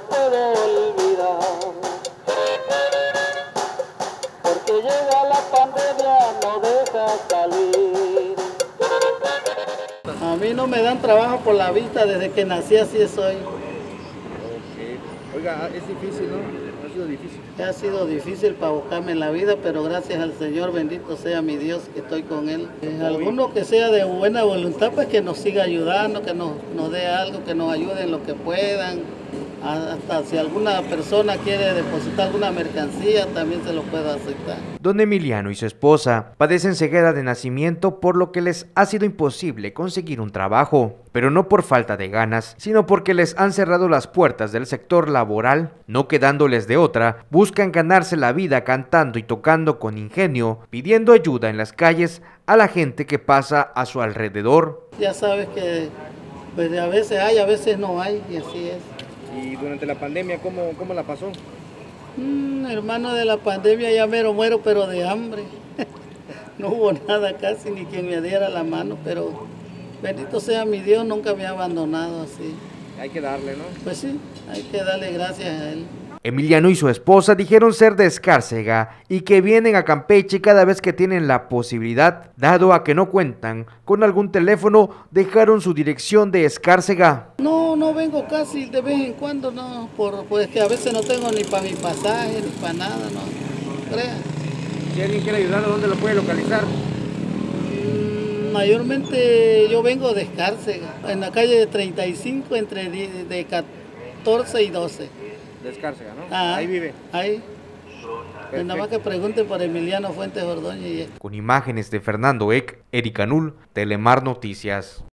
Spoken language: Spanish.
puedo olvidar. Porque llega la pandemia, no deja salir. A mí no me dan trabajo por la vista, desde que nací así soy. Oiga, es difícil, ¿no? Ha sido difícil. Ha sido difícil para buscarme en la vida, pero gracias al Señor, bendito sea mi Dios, que estoy con Él. Eh, alguno que sea de buena voluntad, pues que nos siga ayudando, que nos, nos dé algo, que nos ayude en lo que puedan. Hasta si alguna persona quiere depositar alguna mercancía, también se lo puedo aceptar. Don Emiliano y su esposa padecen ceguera de nacimiento, por lo que les ha sido imposible conseguir un trabajo, pero no por falta de ganas, sino porque les han cerrado las puertas del sector laboral, no quedándoles de otra, buscan ganarse la vida cantando y tocando con ingenio, pidiendo ayuda en las calles a la gente que pasa a su alrededor. Ya sabes que pues a veces hay, a veces no hay, y así es. ¿Y durante la pandemia cómo, cómo la pasó? Mm, hermano, de la pandemia ya mero muero, pero de hambre. no hubo nada casi, ni quien me diera la mano, pero bendito sea mi Dios, nunca me ha abandonado así. Hay que darle, ¿no? Pues sí, hay que darle gracias a él. Emiliano y su esposa dijeron ser de Escárcega y que vienen a Campeche cada vez que tienen la posibilidad, dado a que no cuentan con algún teléfono, dejaron su dirección de Escárcega. No, no vengo casi de vez en cuando, no, por, pues que a veces no tengo ni para mi pasaje, ni para nada, no, crea. Si alguien quiere ayudarlo, ¿dónde lo puede localizar? Mm, mayormente yo vengo de Escárcega, en la calle de 35, entre de 14 y 12 de Escárcega, ¿no? Ah, ahí vive. Ahí. Pues nada más que pregunten por Emiliano Fuentes Ordóñez. Con imágenes de Fernando Eck, Erika Null, Telemar Noticias.